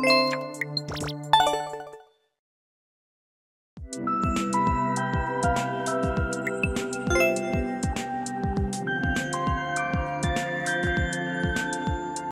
you